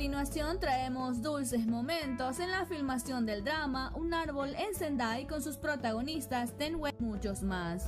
continuación traemos dulces momentos en la filmación del drama Un árbol en Sendai con sus protagonistas Tenwe y muchos más.